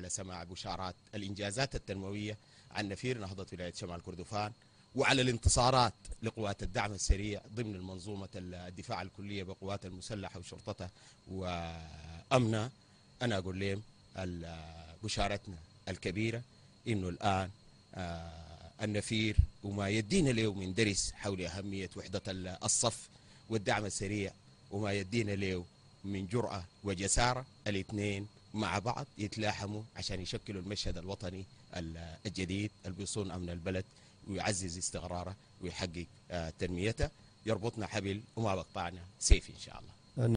على سماع بشارات الإنجازات التنموية عن نفير نهضة ولاية شمال كردفان وعلى الانتصارات لقوات الدعم السريع ضمن المنظومة الدفاع الكلية بقوات المسلحة وشرطتها وأمنها أنا أقول لهم بشارتنا الكبيرة إنه الآن آه، النفير وما يدينا له من درس حول أهمية وحدة الصف والدعم السريع وما يدينا له من جرأة وجسارة. الاثنين مع بعض يتلاحموا عشان يشكلوا المشهد الوطني الجديد اللي بيصون أمن البلد ويعزز استقراره ويحقق آه، تنميته. يربطنا حبل وما بقطعنا سيف إن شاء الله.